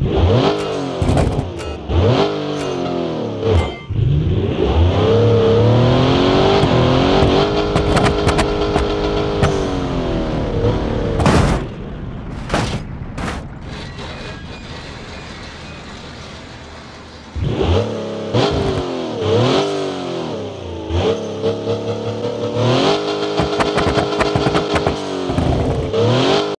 Yeah.